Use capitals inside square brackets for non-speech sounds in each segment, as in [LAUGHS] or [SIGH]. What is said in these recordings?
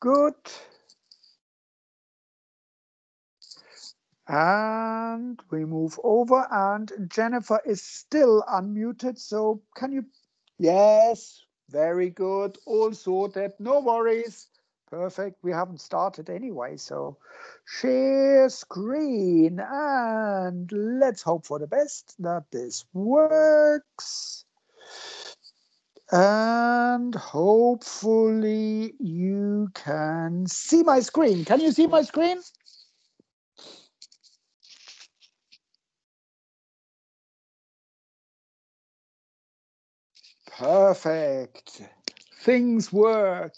Good. And we move over and Jennifer is still unmuted. So can you? Yes, very good. All sorted. No worries. Perfect. We haven't started anyway. So share screen and let's hope for the best that this works. And hopefully you can see my screen. Can you see my screen? Perfect. Things work.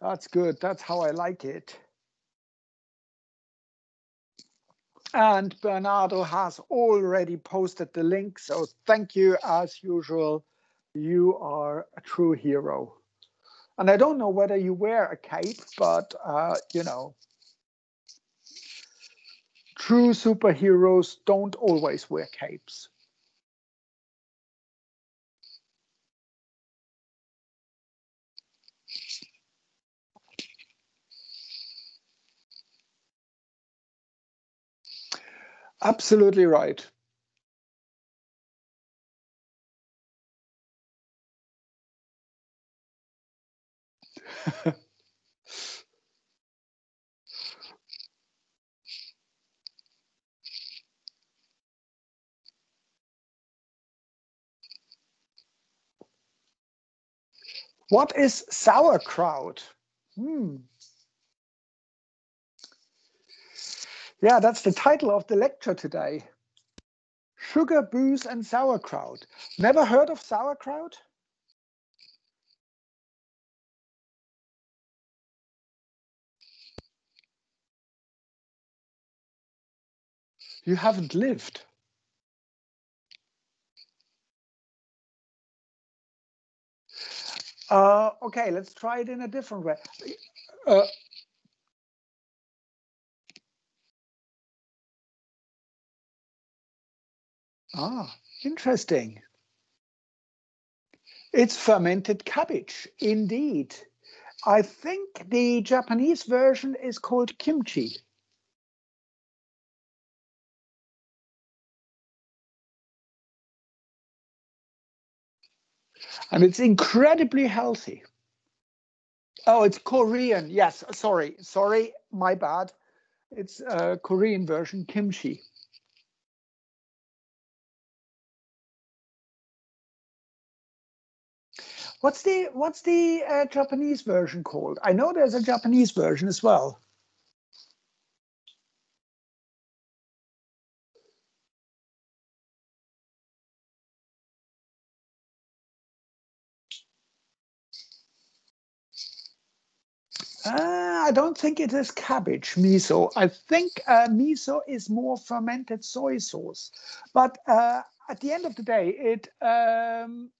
That's good. That's how I like it. And Bernardo has already posted the link. So thank you as usual. You are a true hero. And I don't know whether you wear a cape, but uh, you know, true superheroes don't always wear capes. Absolutely right. [LAUGHS] what is sauerkraut? Hmm. Yeah, that's the title of the lecture today. Sugar, booze, and sauerkraut. Never heard of sauerkraut? You haven't lived. Uh, okay, let's try it in a different way. Uh, Ah, interesting. It's fermented cabbage, indeed. I think the Japanese version is called kimchi. And it's incredibly healthy. Oh, it's Korean. Yes, sorry, sorry, my bad. It's a Korean version, kimchi. What's the what's the uh, Japanese version called? I know there's a Japanese version as well. Uh, I don't think it is cabbage miso. I think uh, miso is more fermented soy sauce. But uh, at the end of the day, it um,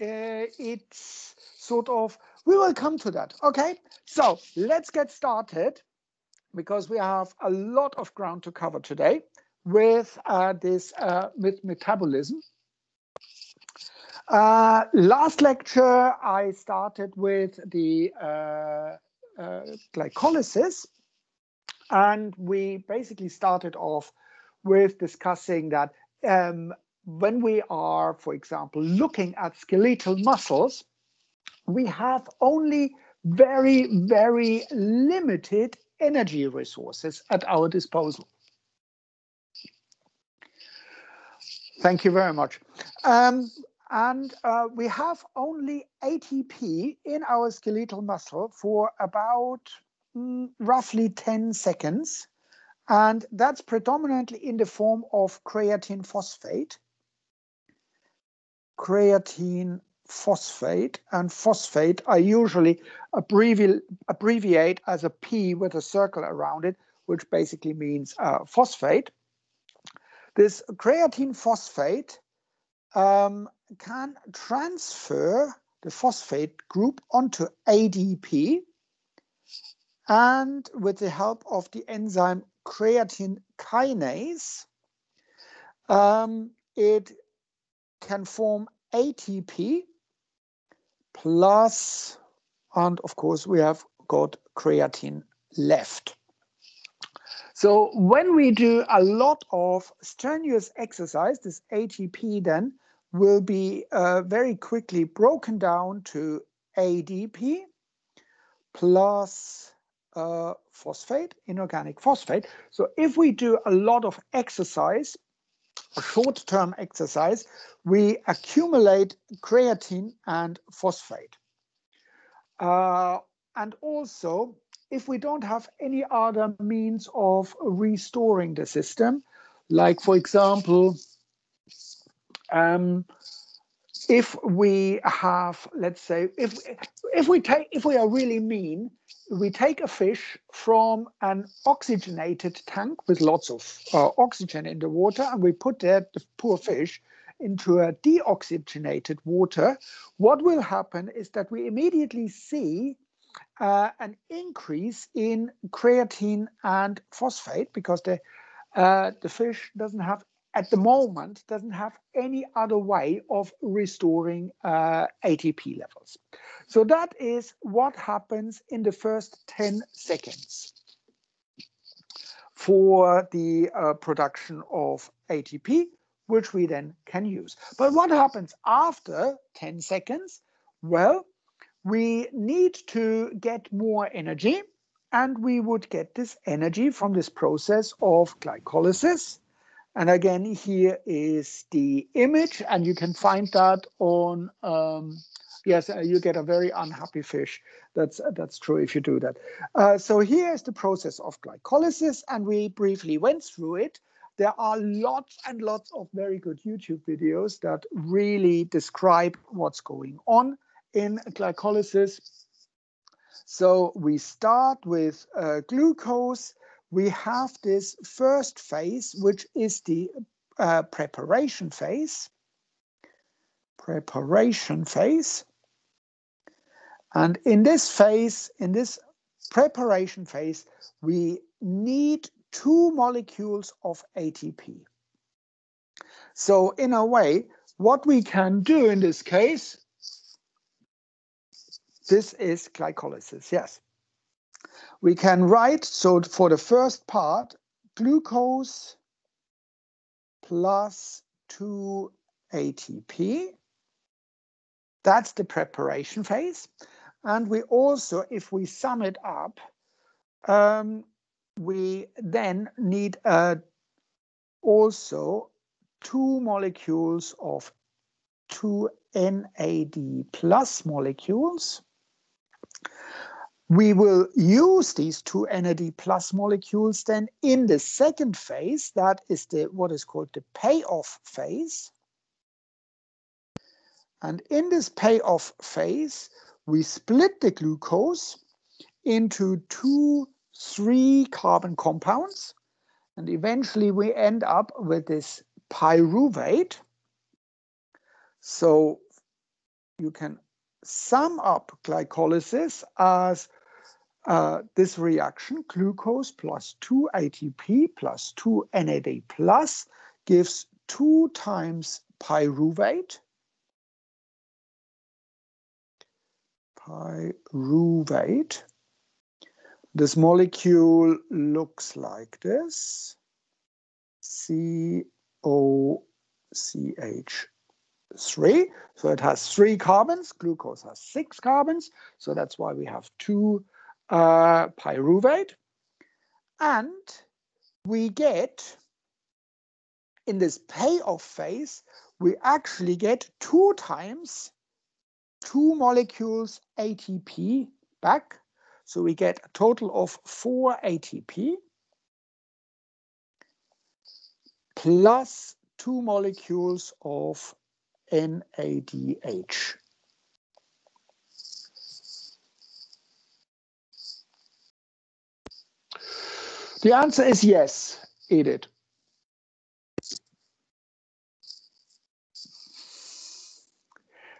uh, it's sort of, we will come to that. Okay, so let's get started because we have a lot of ground to cover today with uh, this uh, with metabolism. Uh, last lecture, I started with the uh, uh, glycolysis, and we basically started off with discussing that um, when we are, for example, looking at skeletal muscles, we have only very, very limited energy resources at our disposal. Thank you very much. Um, and uh, we have only ATP in our skeletal muscle for about mm, roughly 10 seconds. And that's predominantly in the form of creatine phosphate creatine phosphate and phosphate I usually abbrevi abbreviate as a P with a circle around it, which basically means uh, phosphate. This creatine phosphate um, can transfer the phosphate group onto ADP and with the help of the enzyme creatine kinase, um, it can form ATP plus, and of course, we have got creatine left. So when we do a lot of strenuous exercise, this ATP then will be uh, very quickly broken down to ADP plus uh, phosphate, inorganic phosphate. So if we do a lot of exercise, short-term exercise, we accumulate creatine and phosphate. Uh, and also, if we don't have any other means of restoring the system, like for example, um, if we have, let's say, if if we take if we are really mean, we take a fish from an oxygenated tank with lots of uh, oxygen in the water, and we put that the poor fish into a deoxygenated water. What will happen is that we immediately see uh, an increase in creatine and phosphate because the uh, the fish doesn't have at the moment doesn't have any other way of restoring uh, ATP levels. So that is what happens in the first 10 seconds for the uh, production of ATP, which we then can use. But what happens after 10 seconds? Well, we need to get more energy and we would get this energy from this process of glycolysis and again, here is the image, and you can find that on, um, yes, uh, you get a very unhappy fish. That's, uh, that's true if you do that. Uh, so here is the process of glycolysis, and we briefly went through it. There are lots and lots of very good YouTube videos that really describe what's going on in glycolysis. So we start with uh, glucose, we have this first phase, which is the uh, preparation phase. Preparation phase. And in this phase, in this preparation phase, we need two molecules of ATP. So in a way, what we can do in this case, this is glycolysis, yes we can write, so for the first part, glucose plus 2 ATP. That's the preparation phase. And we also, if we sum it up, um, we then need uh, also two molecules of two NAD plus molecules. We will use these two NAD plus molecules then in the second phase, that is the what is called the payoff phase. And in this payoff phase, we split the glucose into two three carbon compounds. And eventually we end up with this pyruvate. So you can sum up glycolysis as uh, this reaction, glucose plus 2 ATP plus 2 NAD plus, gives 2 times pyruvate. Pyruvate. This molecule looks like this. COCH three. So it has three carbons. Glucose has six carbons. So that's why we have two uh, pyruvate. And we get, in this payoff phase, we actually get two times two molecules ATP back. So we get a total of four ATP plus two molecules of NADH. The answer is yes, Edith.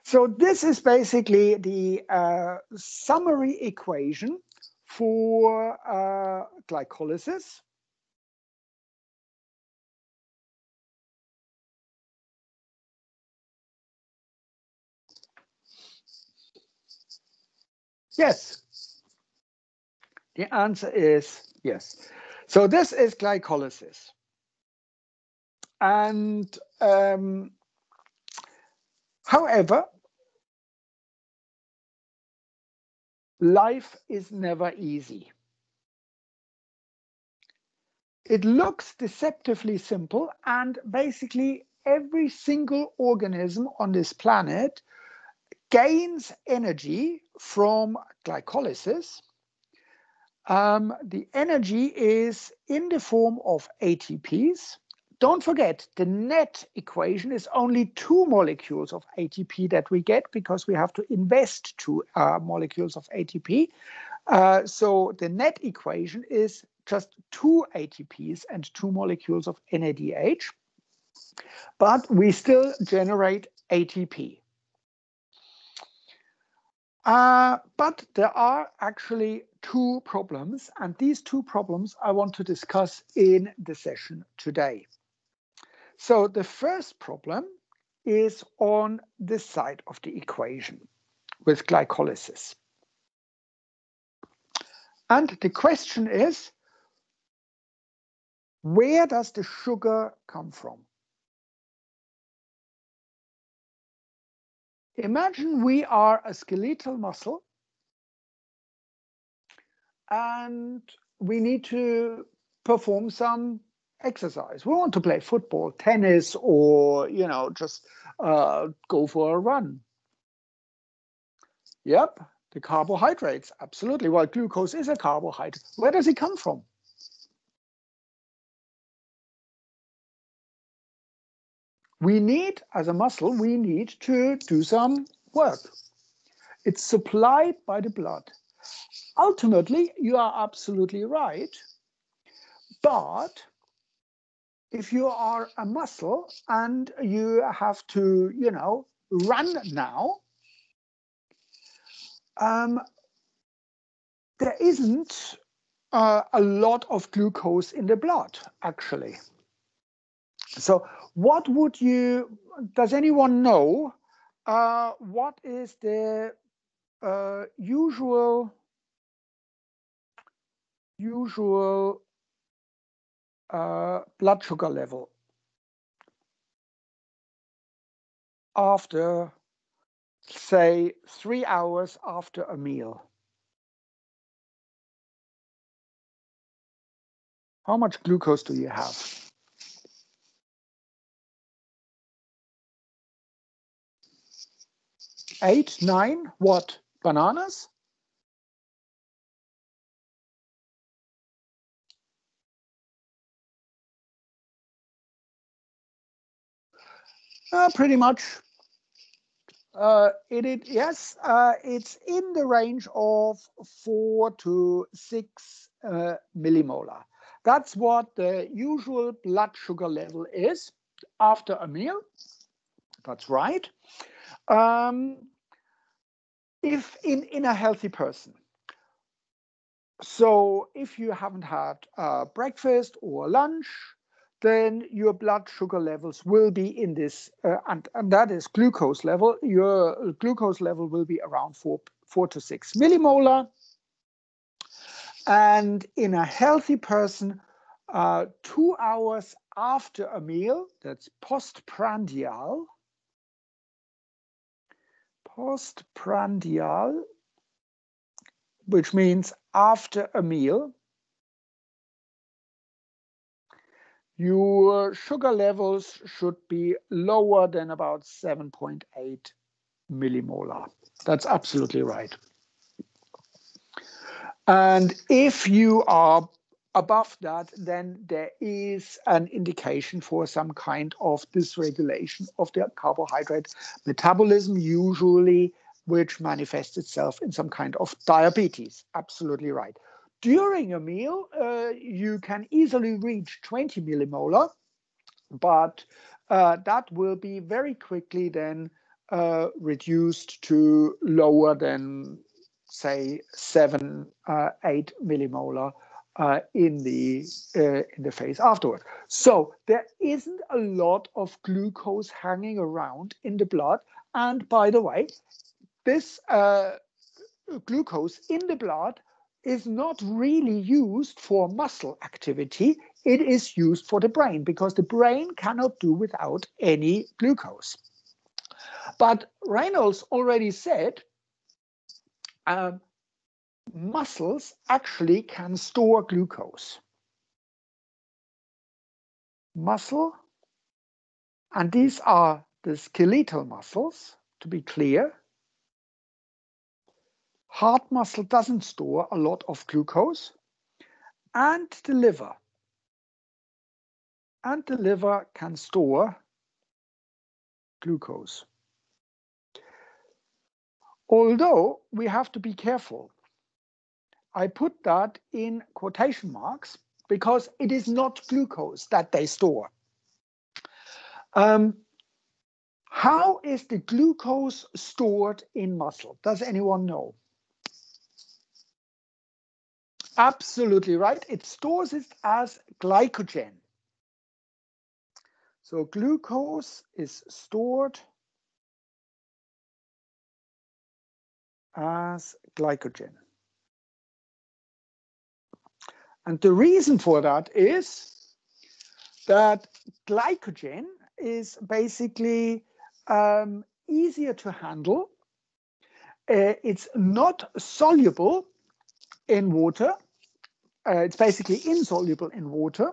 So this is basically the uh, summary equation for uh, glycolysis. Yes. The answer is yes. So this is glycolysis. And um, however, life is never easy. It looks deceptively simple, and basically every single organism on this planet gains energy from glycolysis. Um, the energy is in the form of ATPs. Don't forget, the net equation is only two molecules of ATP that we get because we have to invest two uh, molecules of ATP. Uh, so the net equation is just two ATPs and two molecules of NADH, but we still generate ATP. Uh, but there are actually two problems, and these two problems I want to discuss in the session today. So the first problem is on this side of the equation with glycolysis. And the question is, where does the sugar come from? Imagine we are a skeletal muscle and we need to perform some exercise. We want to play football, tennis, or, you know, just uh, go for a run. Yep, the carbohydrates, absolutely. Well, glucose is a carbohydrate. Where does it come from? We need, as a muscle, we need to do some work. It's supplied by the blood. Ultimately, you are absolutely right. But if you are a muscle and you have to, you know, run now, um, there isn't uh, a lot of glucose in the blood, actually. So what would you, does anyone know uh, what is the uh, usual, usual uh, blood sugar level after, say, three hours after a meal? How much glucose do you have? Eight, nine, what? Bananas? Uh, pretty much. Uh, it, it yes, uh, it's in the range of four to six uh, millimolar. That's what the usual blood sugar level is after a meal. That's right. Um, if in, in a healthy person. So if you haven't had uh, breakfast or lunch, then your blood sugar levels will be in this, uh, and, and that is glucose level. Your glucose level will be around four, four to six millimolar. And in a healthy person, uh, two hours after a meal, that's postprandial, postprandial, which means after a meal, your sugar levels should be lower than about 7.8 millimolar. That's absolutely right. And if you are above that, then there is an indication for some kind of dysregulation of the carbohydrate metabolism, usually which manifests itself in some kind of diabetes. Absolutely right. During a meal, uh, you can easily reach 20 millimolar, but uh, that will be very quickly then uh, reduced to lower than, say, 7, uh, 8 millimolar uh, in the uh, in the phase afterward. So there isn't a lot of glucose hanging around in the blood. And by the way, this uh, glucose in the blood is not really used for muscle activity. It is used for the brain because the brain cannot do without any glucose. But Reynolds already said um, muscles actually can store glucose. Muscle, and these are the skeletal muscles, to be clear. Heart muscle doesn't store a lot of glucose, and the liver. And the liver can store glucose. Although we have to be careful. I put that in quotation marks because it is not glucose that they store. Um, how is the glucose stored in muscle? Does anyone know? Absolutely right. It stores it as glycogen. So glucose is stored as glycogen. And the reason for that is that glycogen is basically um, easier to handle. Uh, it's not soluble in water. Uh, it's basically insoluble in water.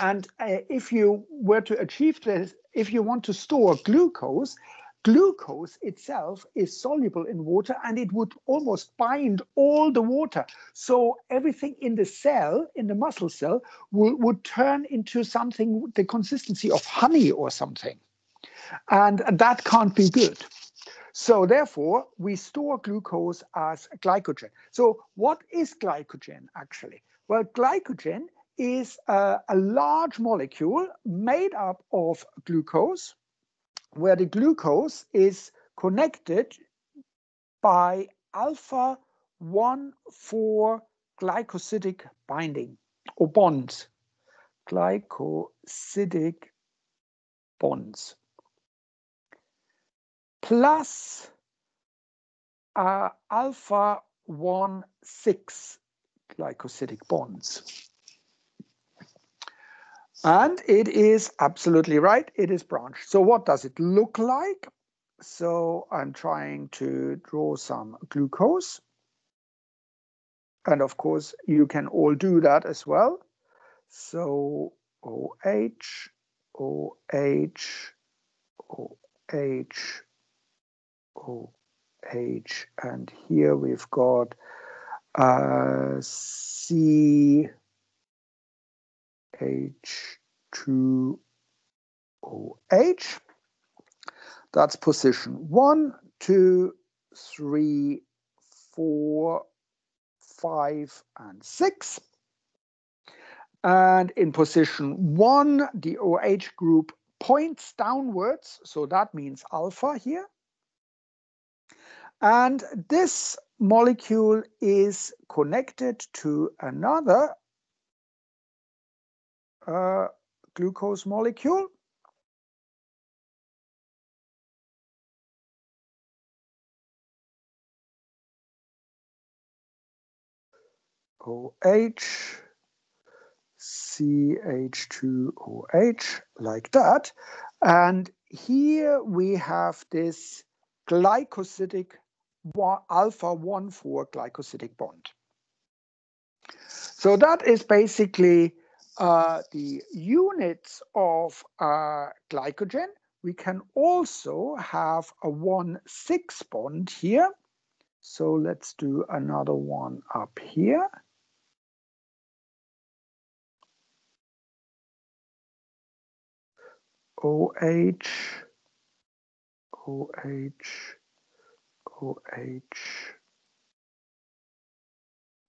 And uh, if you were to achieve this, if you want to store glucose, glucose itself is soluble in water and it would almost bind all the water. So everything in the cell, in the muscle cell, will, would turn into something, the consistency of honey or something. And that can't be good. So therefore, we store glucose as glycogen. So what is glycogen actually? Well, glycogen is a, a large molecule made up of glucose, where the glucose is connected by alpha 1 4 glycosidic binding or bonds. Glycosidic bonds. Plus uh, alpha 1 6 glycosidic bonds. And it is absolutely right, it is branched. So what does it look like? So I'm trying to draw some glucose. And of course, you can all do that as well. So OH, OH, OH, OH, and here we've got uh, C H2OH. That's position one, two, three, four, five, and six. And in position one, the OH group points downwards, so that means alpha here. And this molecule is connected to another glucose molecule. OH, CH2OH, like that. And here we have this glycosidic alpha 1,4 glycosidic bond. So that is basically uh, the units of uh, glycogen, we can also have a 1,6 bond here. So let's do another one up here. OH, OH, OH,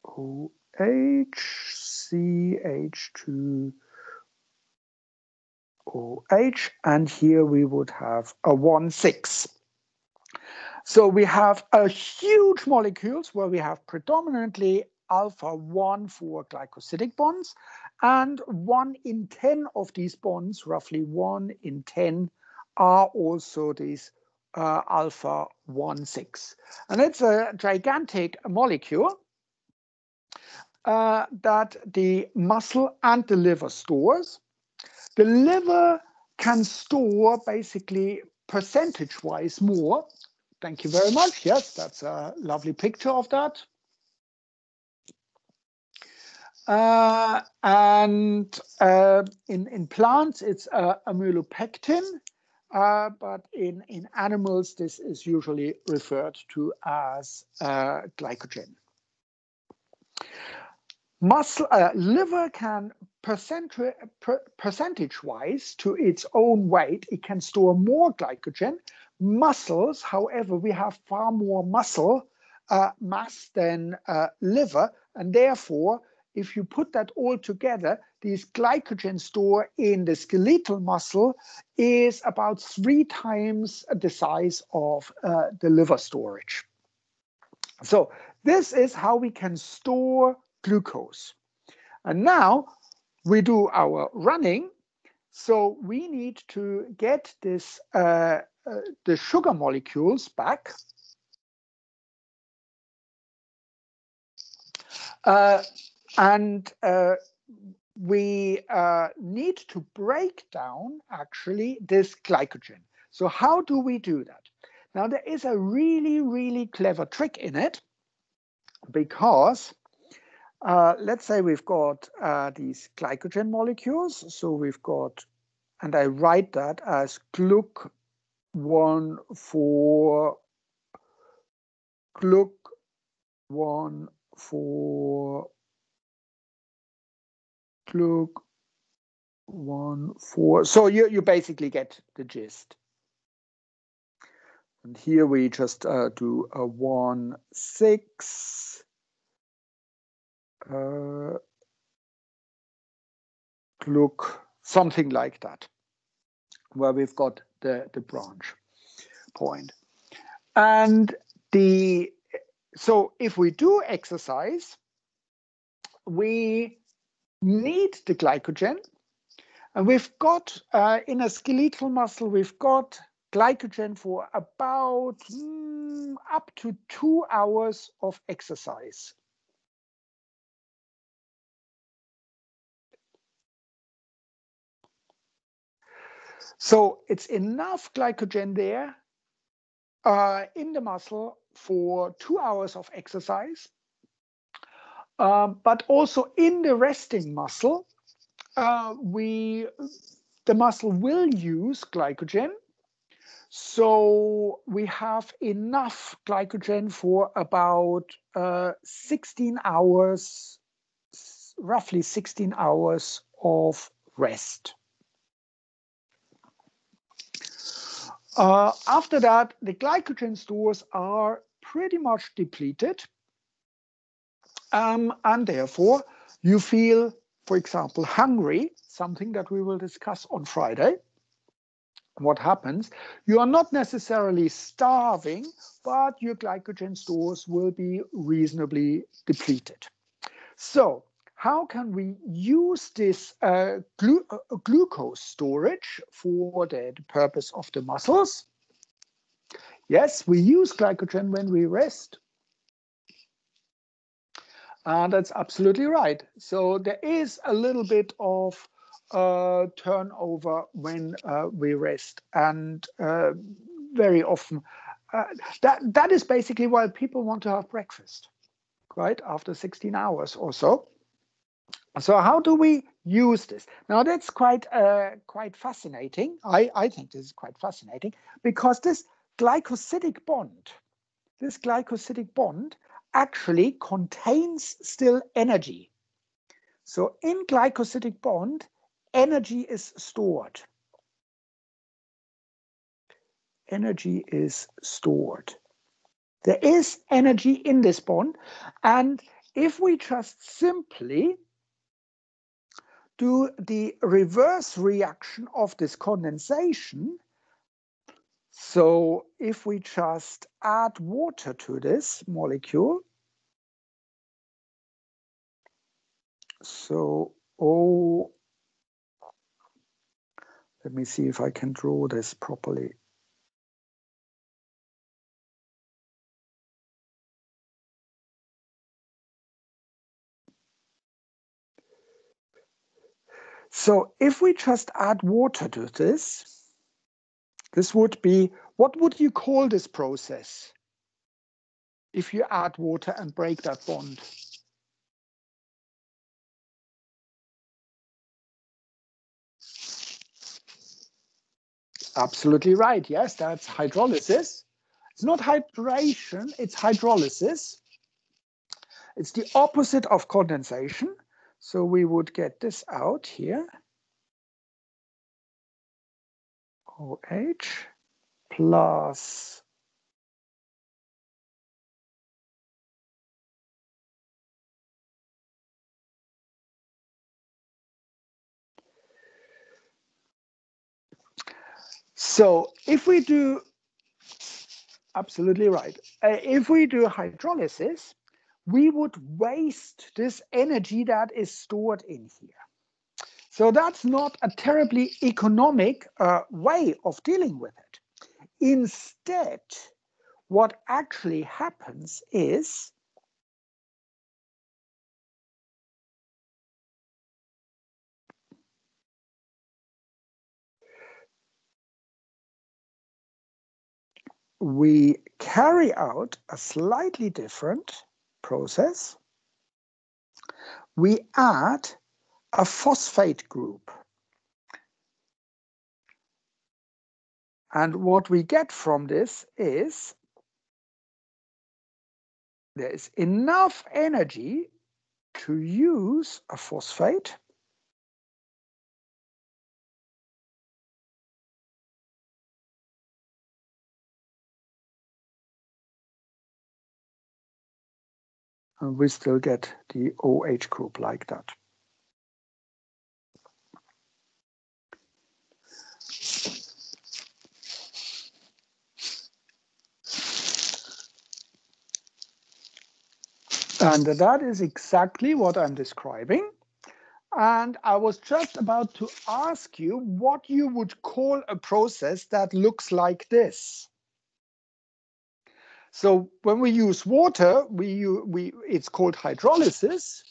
OH, CH2OH, and here we would have a 1, 6. So we have a huge molecules where we have predominantly alpha 1 4 glycosidic bonds, and 1 in 10 of these bonds, roughly 1 in 10, are also these uh, alpha 1 6. And it's a gigantic molecule uh, that the muscle and the liver stores. The liver can store basically percentage wise more. Thank you very much. Yes, that's a lovely picture of that. Uh, and uh, in, in plants, it's uh, amylopectin, uh, but in, in animals, this is usually referred to as uh, glycogen. Muscle, uh, liver can percentage, per, percentage wise to its own weight, it can store more glycogen. Muscles, however, we have far more muscle mass than liver, and therefore if you put that all together, this glycogen store in the skeletal muscle is about three times the size of uh, the liver storage. So this is how we can store glucose. And now we do our running. So we need to get this uh, uh, the sugar molecules back. Uh, and uh, we uh, need to break down actually this glycogen. So how do we do that? Now there is a really, really clever trick in it because uh, let's say we've got uh, these glycogen molecules. So we've got, and I write that as gluc one for gluc one for look one four. So you you basically get the gist. And here we just uh, do a one six uh, look something like that where we've got the the branch point and the so if we do exercise we need the glycogen. And we've got uh, in a skeletal muscle, we've got glycogen for about mm, up to two hours of exercise. So it's enough glycogen there uh, in the muscle for two hours of exercise um, but also in the resting muscle, uh, we the muscle will use glycogen. So we have enough glycogen for about uh, 16 hours, roughly 16 hours of rest. Uh, after that, the glycogen stores are pretty much depleted. Um, and therefore, you feel, for example, hungry, something that we will discuss on Friday. What happens? You are not necessarily starving, but your glycogen stores will be reasonably depleted. So, how can we use this uh, glu uh, glucose storage for the, purpose of the muscles? Yes, we use glycogen when we rest, uh, that's absolutely right. So there is a little bit of uh, turnover when uh, we rest, and uh, very often uh, that that is basically why people want to have breakfast, right after 16 hours or so. So how do we use this? Now that's quite uh, quite fascinating. I I think this is quite fascinating because this glycosidic bond, this glycosidic bond actually contains still energy. So in glycosidic bond, energy is stored. Energy is stored. There is energy in this bond. And if we just simply do the reverse reaction of this condensation, so if we just add water to this molecule, so O, let me see if I can draw this properly. So if we just add water to this, this would be, what would you call this process? If you add water and break that bond. Absolutely right. Yes, that's hydrolysis. It's not hydration, it's hydrolysis. It's the opposite of condensation. So we would get this out here. OH plus So if we do, absolutely right, uh, if we do hydrolysis, we would waste this energy that is stored in here. So that's not a terribly economic uh, way of dealing with it. Instead, what actually happens is we carry out a slightly different process. We add a phosphate group. And what we get from this is there is enough energy to use a phosphate we still get the OH group like that. And that is exactly what I'm describing. And I was just about to ask you what you would call a process that looks like this. So when we use water, we, we it's called hydrolysis.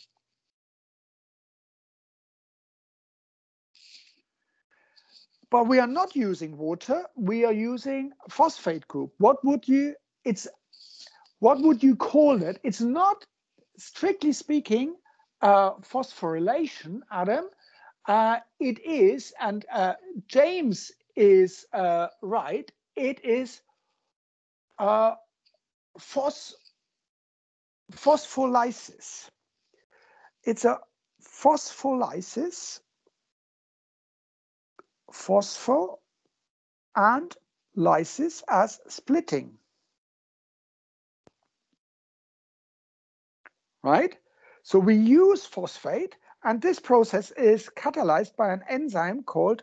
But we are not using water, we are using phosphate group. What would you, it's, what would you call it? It's not, strictly speaking, uh, phosphorylation, Adam. Uh, it is, and uh, James is uh, right, it is uh, phos phospholysis. It's a phospholysis, phospho and lysis as splitting. Right? So we use phosphate, and this process is catalyzed by an enzyme called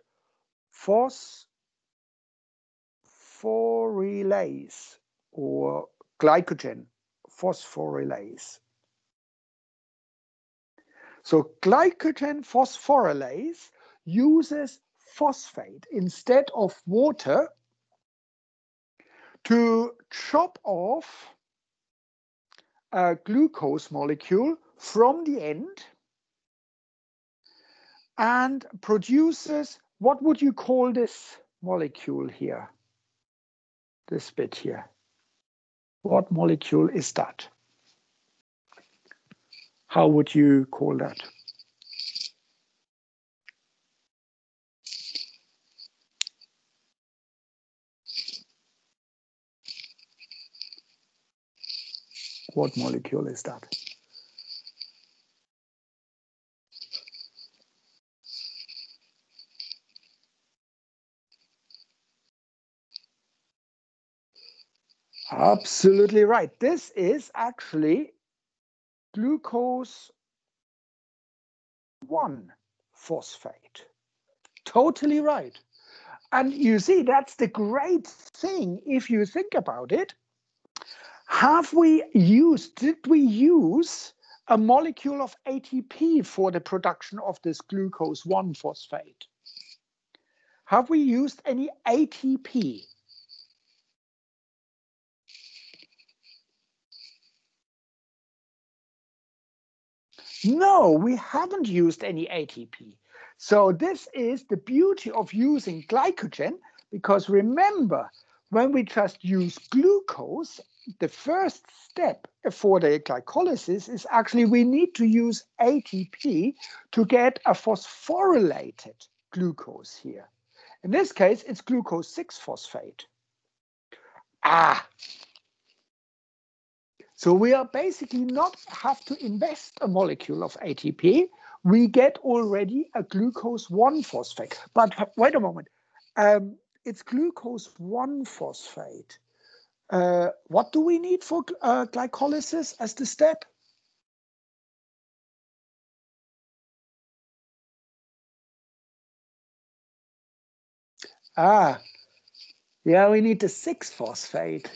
phosphorylase or glycogen phosphorylase. So glycogen phosphorylase uses phosphate instead of water to chop off a glucose molecule from the end and produces, what would you call this molecule here? This bit here. What molecule is that? How would you call that? What molecule is that? Absolutely right. This is actually glucose 1 phosphate. Totally right. And you see, that's the great thing if you think about it. Have we used, did we use a molecule of ATP for the production of this glucose 1 phosphate? Have we used any ATP? No, we haven't used any ATP. So this is the beauty of using glycogen, because remember, when we just use glucose, the first step for the glycolysis is actually we need to use ATP to get a phosphorylated glucose here. In this case, it's glucose 6-phosphate. Ah, so we are basically not have to invest a molecule of ATP. We get already a glucose 1-phosphate. But wait a moment. Um, it's glucose 1-phosphate. Uh, what do we need for uh, glycolysis as the step? Ah, yeah, we need the 6-phosphate.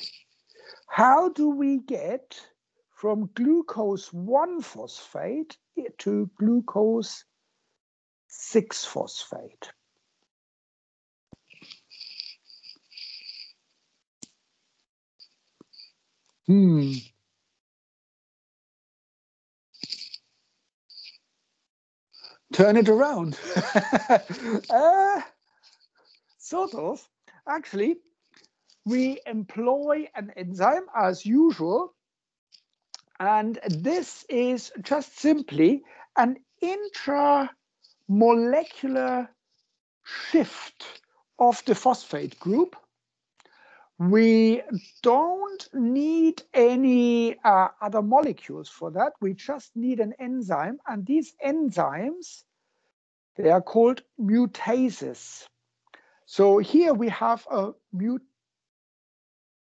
How do we get from glucose 1-phosphate to glucose 6-phosphate? Hmm. Turn it around. [LAUGHS] uh, sort of. Actually, we employ an enzyme as usual. And this is just simply an intramolecular shift of the phosphate group we don't need any uh, other molecules for that. We just need an enzyme. And these enzymes, they are called mutases. So here we have a mute,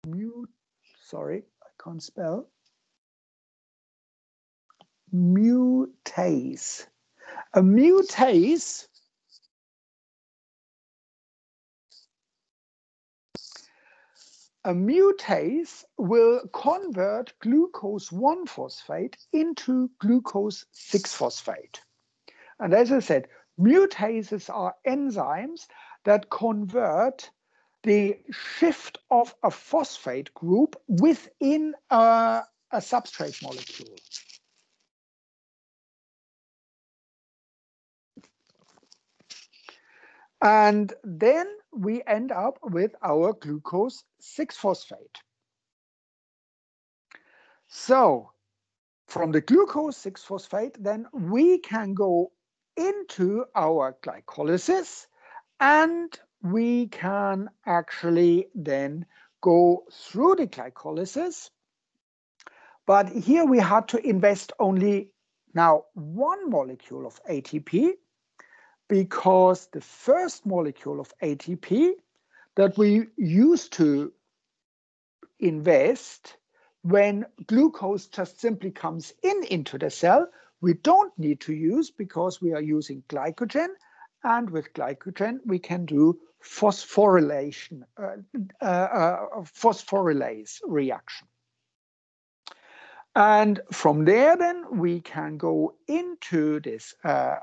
mute, sorry, I can't spell. Mutase. A mutase a mutase will convert glucose 1-phosphate into glucose 6-phosphate. And as I said, mutases are enzymes that convert the shift of a phosphate group within a, a substrate molecule. And then we end up with our glucose 6-phosphate. So from the glucose 6-phosphate, then we can go into our glycolysis and we can actually then go through the glycolysis. But here we had to invest only now one molecule of ATP because the first molecule of ATP that we used to invest when glucose just simply comes in into the cell, we don't need to use because we are using glycogen. And with glycogen, we can do phosphorylation, uh, uh, uh, phosphorylase reaction. And from there, then we can go into this uh,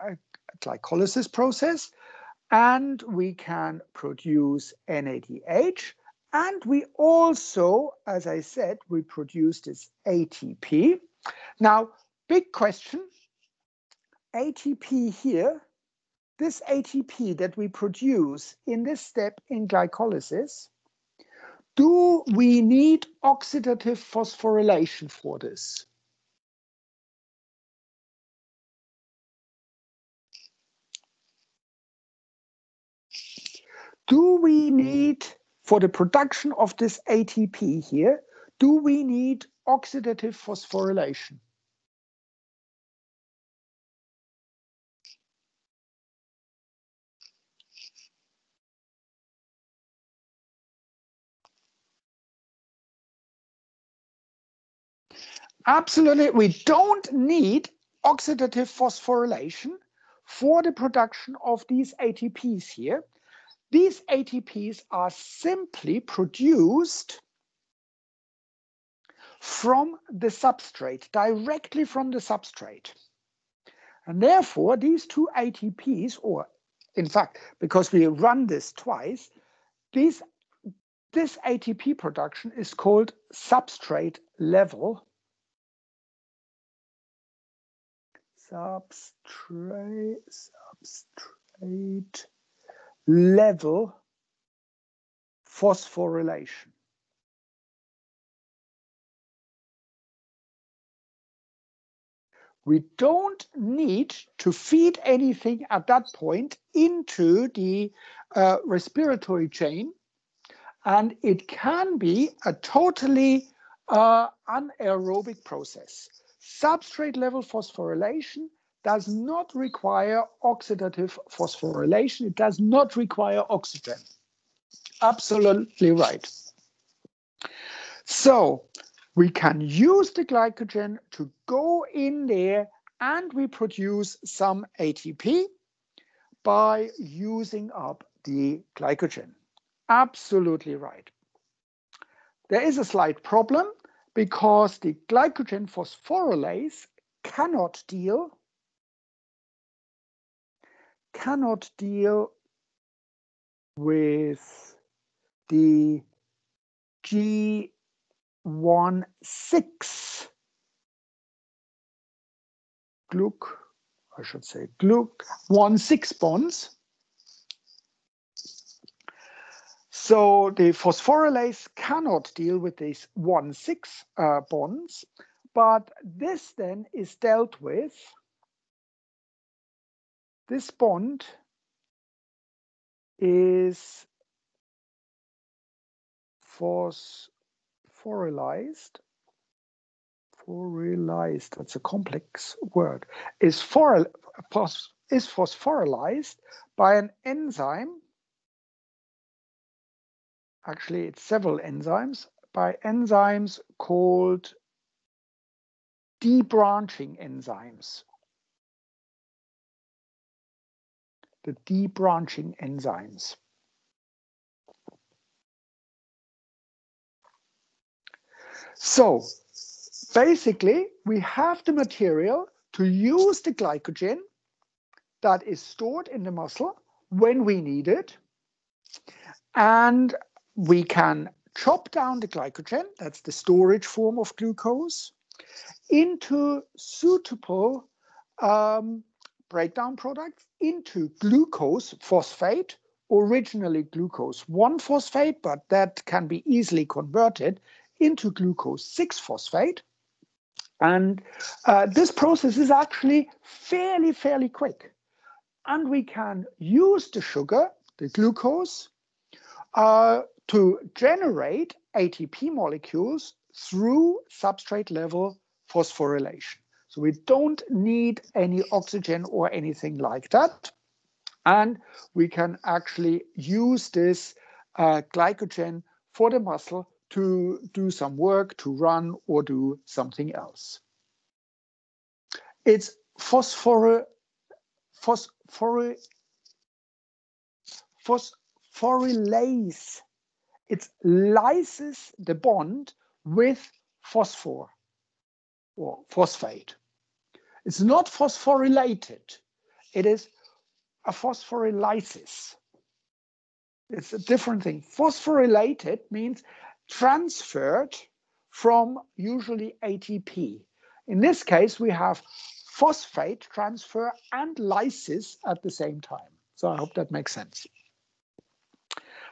glycolysis process and we can produce NADH. And we also, as I said, we produce this ATP. Now, big question, ATP here, this ATP that we produce in this step in glycolysis, do we need oxidative phosphorylation for this? do we need, for the production of this ATP here, do we need oxidative phosphorylation? Absolutely, we don't need oxidative phosphorylation for the production of these ATPs here. These ATPs are simply produced from the substrate, directly from the substrate. And therefore, these two ATPs, or in fact, because we run this twice, these, this ATP production is called substrate level. Substrate, substrate level phosphorylation. We don't need to feed anything at that point into the uh, respiratory chain. And it can be a totally uh, anaerobic process. Substrate level phosphorylation does not require oxidative phosphorylation. It does not require oxygen. Absolutely right. So we can use the glycogen to go in there and we produce some ATP by using up the glycogen. Absolutely right. There is a slight problem because the glycogen phosphorylase cannot deal cannot deal with the G one six gluc, I should say gluc one six bonds. So the phosphorylase cannot deal with these one six uh, bonds, but this then is dealt with. This bond is phos phosphorylized, phosphorylized, that's a complex word, is, is phosphorylized by an enzyme. Actually, it's several enzymes, by enzymes called debranching enzymes. The debranching enzymes. So basically, we have the material to use the glycogen that is stored in the muscle when we need it. And we can chop down the glycogen, that's the storage form of glucose, into suitable um, breakdown products into glucose phosphate, originally glucose 1-phosphate, but that can be easily converted into glucose 6-phosphate. And uh, this process is actually fairly, fairly quick. And we can use the sugar, the glucose, uh, to generate ATP molecules through substrate level phosphorylation. So we don't need any oxygen or anything like that. And we can actually use this uh, glycogen for the muscle to do some work, to run, or do something else. It's phosphor phosphor phosphorylase. It lyses the bond with phosphor or phosphate. It's not phosphorylated. It is a phosphorylysis. It's a different thing. Phosphorylated means transferred from usually ATP. In this case, we have phosphate transfer and lysis at the same time. So I hope that makes sense.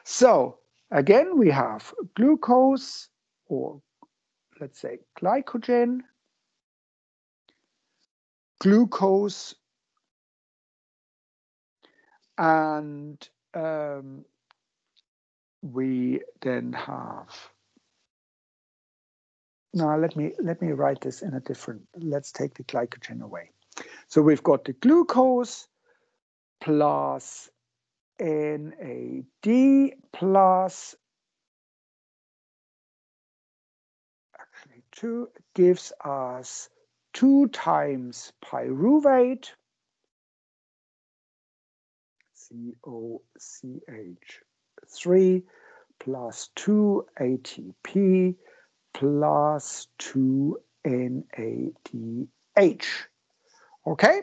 So again, we have glucose or let's say glycogen, glucose, and um, we then have now let me let me write this in a different let's take the glycogen away. So we've got the glucose plus NAD plus actually 2 gives us 2 times pyruvate COCH 3 plus 2 ATP plus 2 NADH. Okay,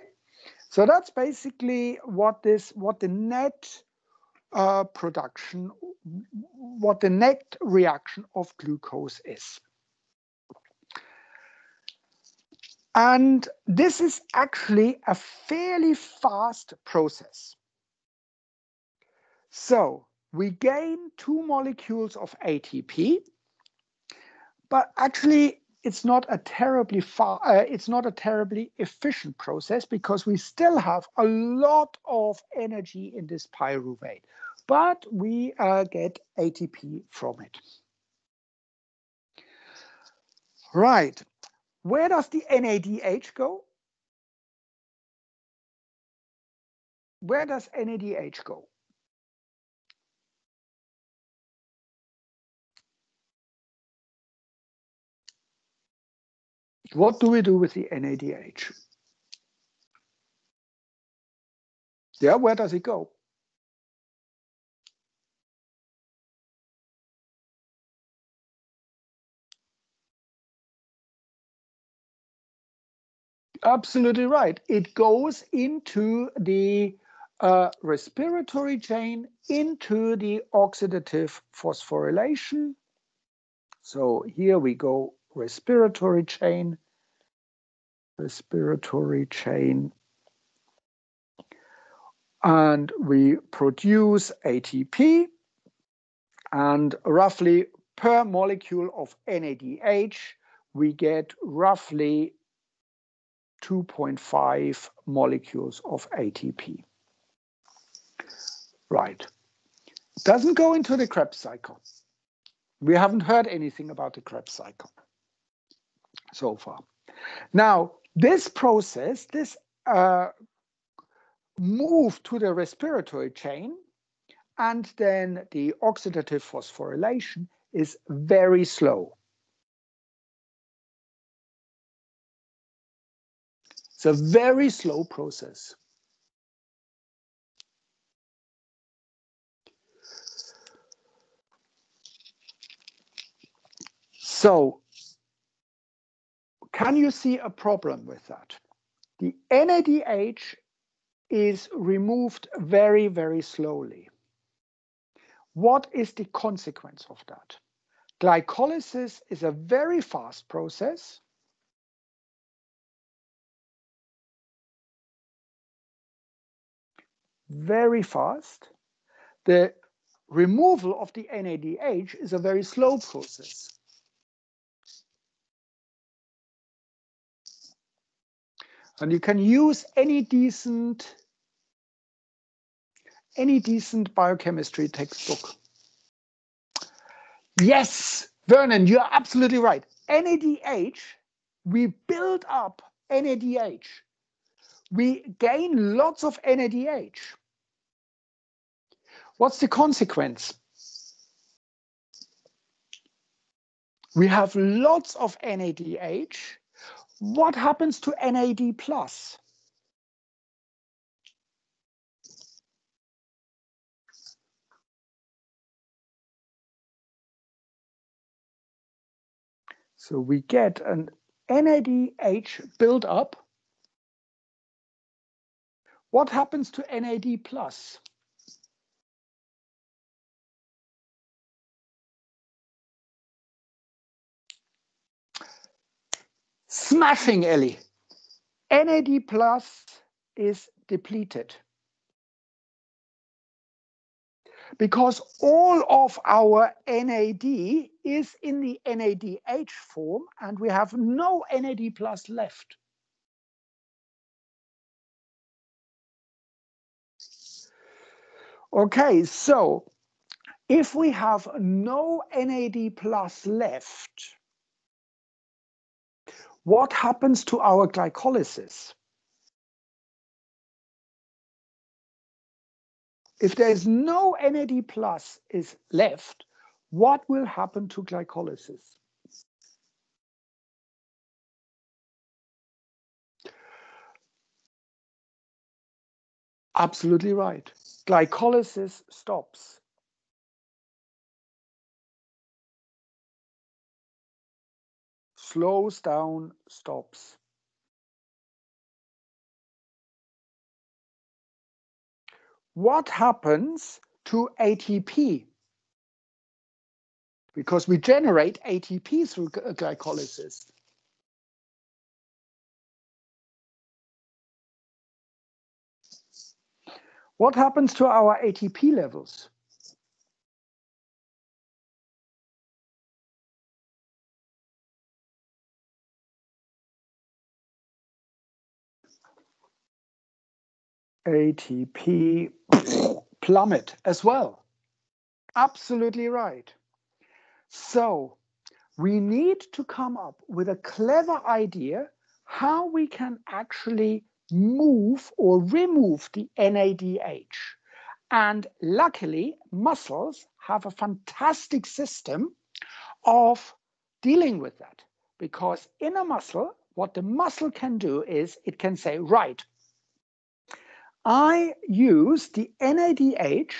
so that's basically what this, what the net uh, production, what the net reaction of glucose is. And this is actually a fairly fast process. So we gain two molecules of ATP, but actually it's not a terribly far, uh, it's not a terribly efficient process because we still have a lot of energy in this pyruvate, but we uh, get ATP from it. Right, where does the NADH go? Where does NADH go? What do we do with the NADH? Yeah, where does it go? Absolutely right. It goes into the uh, respiratory chain, into the oxidative phosphorylation. So here we go, respiratory chain, respiratory chain. And we produce ATP and roughly per molecule of NADH, we get roughly 2.5 molecules of ATP. Right. Doesn't go into the Krebs cycle. We haven't heard anything about the Krebs cycle so far. Now, this process, this uh, move to the respiratory chain and then the oxidative phosphorylation is very slow. It's a very slow process. So can you see a problem with that? The NADH is removed very, very slowly. What is the consequence of that? Glycolysis is a very fast process. Very fast. The removal of the NADH is a very slow process. And you can use any decent, any decent biochemistry textbook. Yes, Vernon, you're absolutely right. NADH, we build up NADH. We gain lots of NADH. What's the consequence? We have lots of NADH what happens to NAD plus? So we get an NADH build up. What happens to NAD plus? Smashing, Ellie. NAD plus is depleted. Because all of our NAD is in the NADH form and we have no NAD plus left. Okay, so if we have no NAD plus left, what happens to our glycolysis? If there is no NAD plus is left, what will happen to glycolysis? Absolutely right. Glycolysis stops. Slows down, stops. What happens to ATP? Because we generate ATP through glycolysis. What happens to our ATP levels? ATP [COUGHS] plummet as well. Absolutely right. So we need to come up with a clever idea how we can actually move or remove the NADH. And luckily, muscles have a fantastic system of dealing with that. Because in a muscle, what the muscle can do is it can say, right, I use the NADH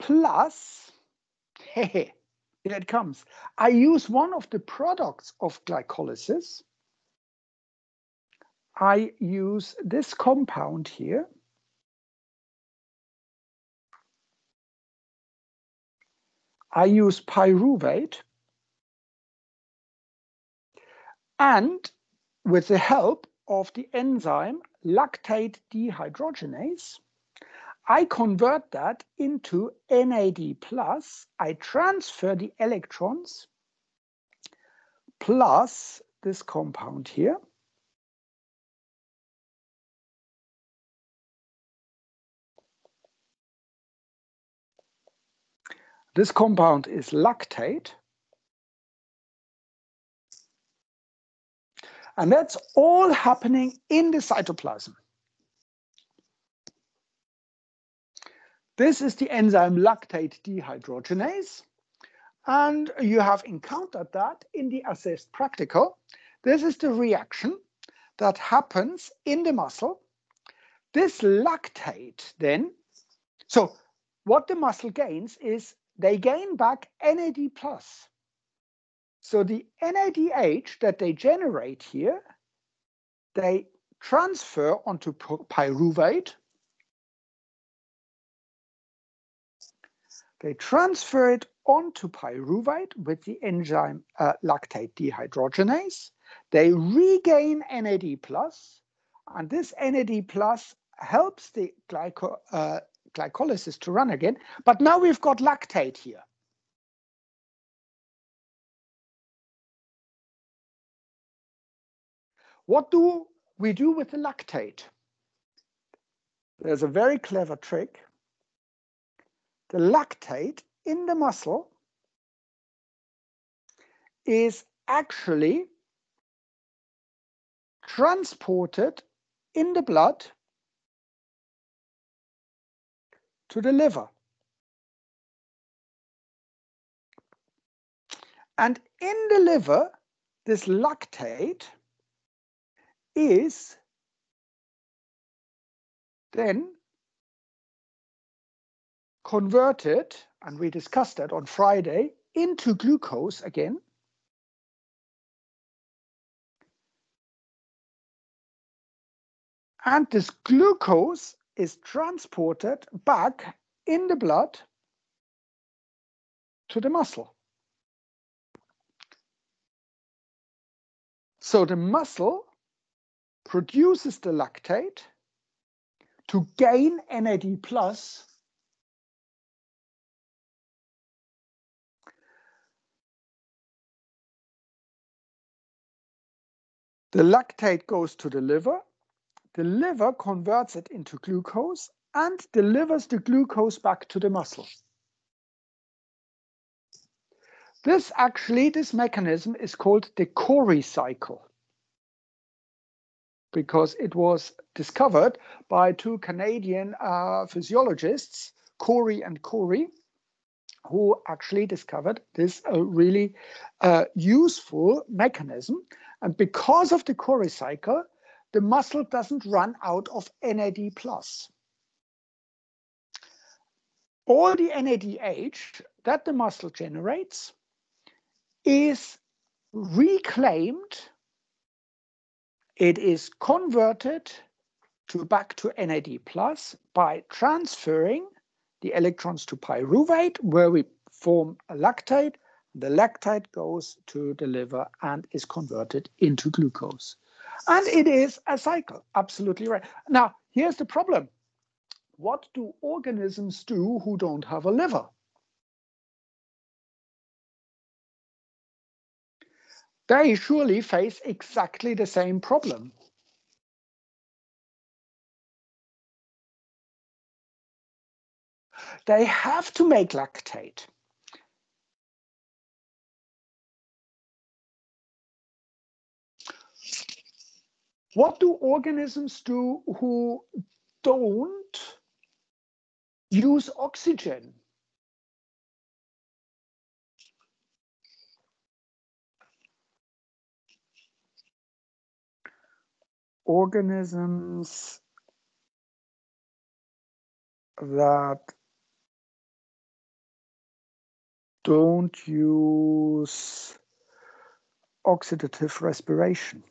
plus, [LAUGHS] here it comes. I use one of the products of glycolysis. I use this compound here. I use pyruvate. And with the help of the enzyme lactate dehydrogenase, I convert that into NAD plus. I transfer the electrons plus this compound here. This compound is lactate. And that's all happening in the cytoplasm. This is the enzyme lactate dehydrogenase. And you have encountered that in the assessed practical. This is the reaction that happens in the muscle. This lactate then, so what the muscle gains is they gain back NAD plus. So the NADH that they generate here, they transfer onto pyruvate. They transfer it onto pyruvate with the enzyme uh, lactate dehydrogenase. They regain NAD plus, and this NAD plus helps the glyco, uh, glycolysis to run again. But now we've got lactate here. What do we do with the lactate? There's a very clever trick. The lactate in the muscle is actually transported in the blood to the liver. And in the liver, this lactate is then converted, and we discussed that on Friday, into glucose again. And this glucose is transported back in the blood to the muscle. So the muscle produces the lactate to gain NAD plus The lactate goes to the liver. The liver converts it into glucose and delivers the glucose back to the muscle. This actually, this mechanism is called the Cori cycle because it was discovered by two Canadian uh, physiologists, Cori and Cori, who actually discovered this uh, really uh, useful mechanism. And because of the Cori cycle, the muscle doesn't run out of NAD+. All the NADH that the muscle generates is reclaimed it is converted to back to NAD plus by transferring the electrons to pyruvate, where we form a lactate. The lactate goes to the liver and is converted into glucose. And it is a cycle, absolutely right. Now, here's the problem. What do organisms do who don't have a liver? They surely face exactly the same problem. They have to make lactate. What do organisms do who don't use oxygen? Organisms that don't use oxidative respiration.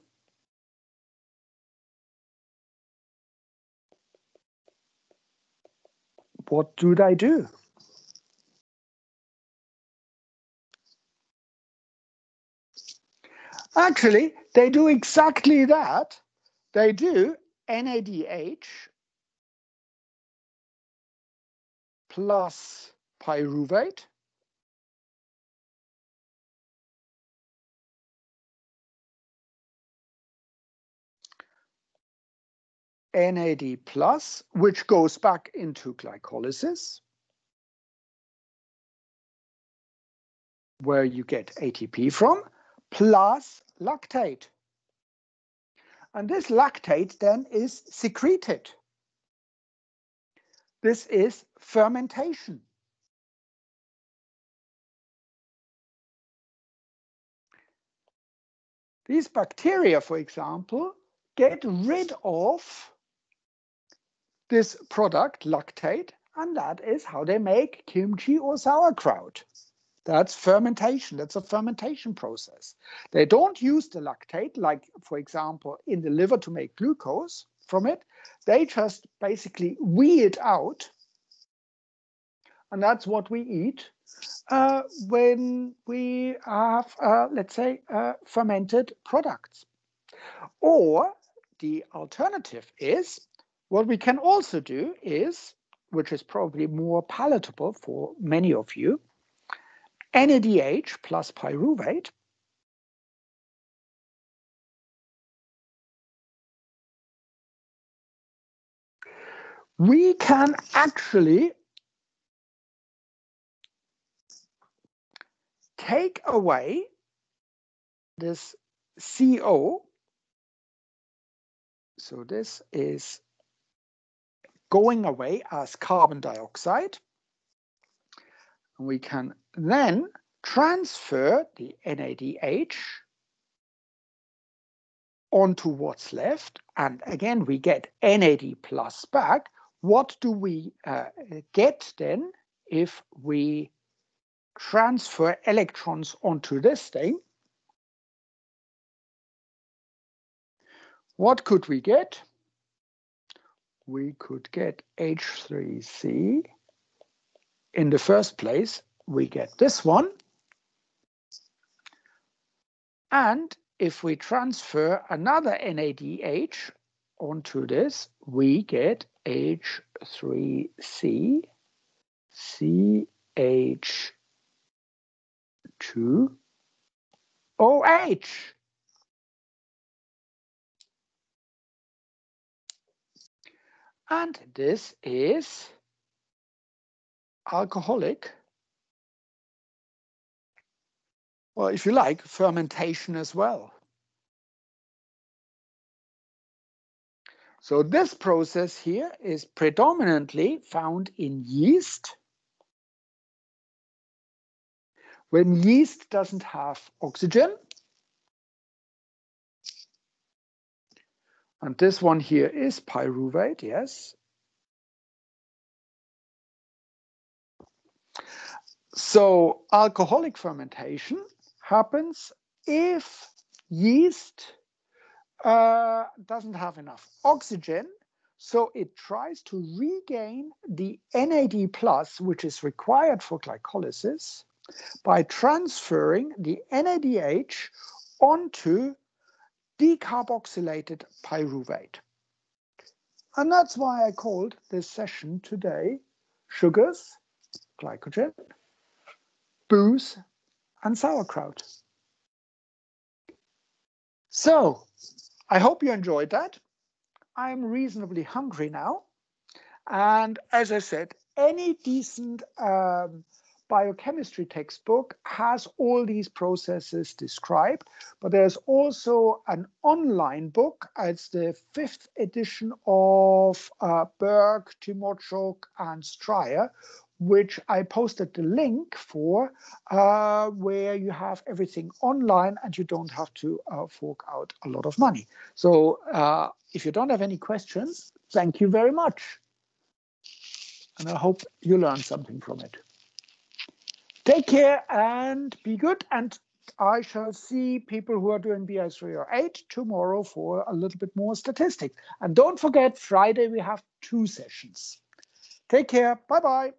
what do they do? Actually, they do exactly that. They do NADH plus pyruvate NAD plus, which goes back into glycolysis, where you get ATP from, plus lactate. And this lactate then is secreted. This is fermentation. These bacteria, for example, get rid of this product, lactate, and that is how they make kimchi or sauerkraut. That's fermentation. That's a fermentation process. They don't use the lactate, like, for example, in the liver to make glucose from it. They just basically wee it out. And that's what we eat uh, when we have, uh, let's say, uh, fermented products. Or the alternative is what we can also do is, which is probably more palatable for many of you, NADH plus pyruvate. We can actually take away this CO. So this is going away as carbon dioxide. We can then transfer the NADH onto what's left. And again, we get NAD plus back. What do we uh, get then if we transfer electrons onto this thing? What could we get? we could get H3C. In the first place, we get this one. And if we transfer another NADH onto this, we get H3C, CH2, OH. And this is alcoholic. Well, if you like, fermentation as well. So this process here is predominantly found in yeast. When yeast doesn't have oxygen, And this one here is pyruvate, yes. So alcoholic fermentation happens if yeast uh, doesn't have enough oxygen, so it tries to regain the NAD plus, which is required for glycolysis, by transferring the NADH onto decarboxylated pyruvate. And that's why I called this session today Sugars, Glycogen, Booze, and Sauerkraut. So I hope you enjoyed that. I'm reasonably hungry now. And as I said, any decent um, biochemistry textbook has all these processes described, but there's also an online book. It's the fifth edition of uh, Berg, Tymoczko, and Stryer, which I posted the link for, uh, where you have everything online and you don't have to uh, fork out a lot of money. So uh, if you don't have any questions, thank you very much. And I hope you learned something from it. Take care and be good. And I shall see people who are doing BI 3 or 8 tomorrow for a little bit more statistics. And don't forget, Friday we have two sessions. Take care. Bye-bye.